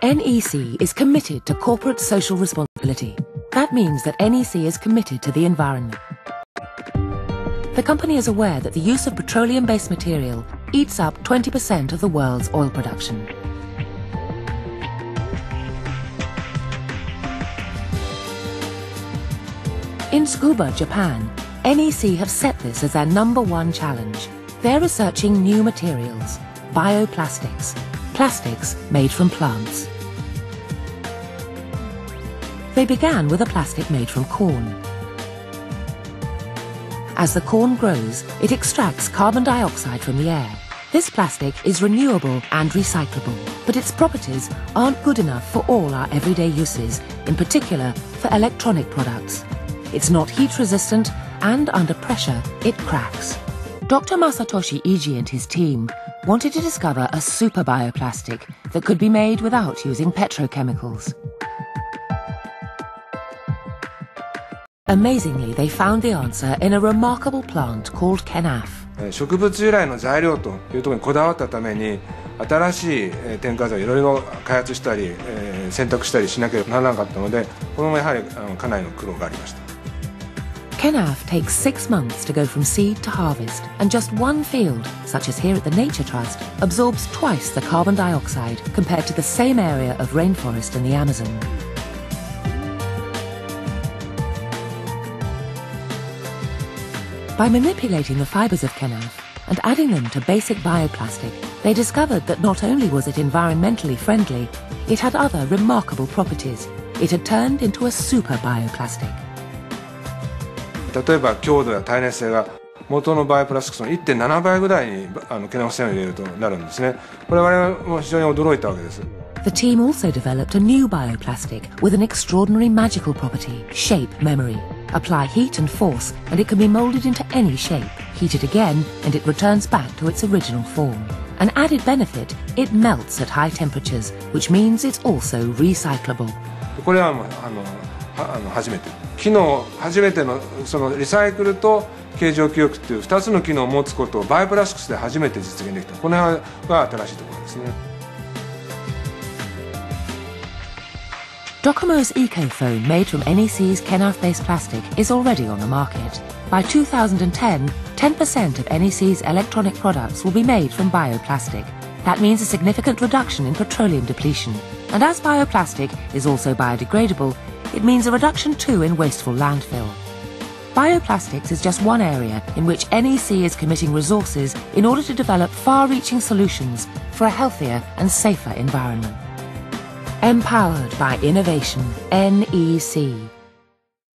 NEC is committed to corporate social responsibility. That means that NEC is committed to the environment. The company is aware that the use of petroleum-based material eats up 20% of the world's oil production. In Tsukuba, Japan, NEC have set this as their number one challenge. They're researching new materials, bioplastics, plastics made from plants. They began with a plastic made from corn. As the corn grows, it extracts carbon dioxide from the air. This plastic is renewable and recyclable, but its properties aren't good enough for all our everyday uses, in particular for electronic products. It's not heat resistant and under pressure it cracks. Dr. Masatoshi Iji and his team wanted to discover a super bioplastic that could be made without using petrochemicals. Amazingly, they found the answer in a remarkable plant called kenaf. 植物由来の材料というところにこだわったために新しい添加剤をいろいろ開発したり、えー、選択したりしなければならなかったのでこれもやはりあのかなりの苦労がありました Kenaf takes six months to go from seed to harvest, and just one field, such as here at the Nature Trust, absorbs twice the carbon dioxide compared to the same area of rainforest in the Amazon. By manipulating the fibres of kenaf and adding them to basic bioplastic, they discovered that not only was it environmentally friendly, it had other remarkable properties. It had turned into a super bioplastic. 例えば強度や耐熱性が元のバイオプラスチックスの1.7倍ぐらいにあの毛直線を入れるとなるんですねこれ我々も非常に驚いたわけです The team also developed a new bioplastic with an extraordinary magical property, shape memory. Apply heat and force and it can be molded into any shape. Heat it again and it returns back to its original form. An added benefit, it melts at high temperatures, which means it's also recyclable. これはもうあのあの初めて機能初めてのそのリサイクルと形状記憶っていう2つの機能を持つことをバイオプラスチックスで初めて実現できたこの辺が新しいところですね Docomo's EcoPhone made from NEC's Kenaf-based plastic is already on the market. By 2010, 10% of NEC's electronic products will be made from bioplastic. That means a significant reduction in petroleum depletion. And as bioplastic is also biodegradable, it means a reduction too in wasteful landfill. Bioplastics is just one area in which NEC is committing resources in order to develop far-reaching solutions for a healthier and safer environment. Empowered by innovation, NEC.